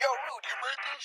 Yo, Rude, you made this?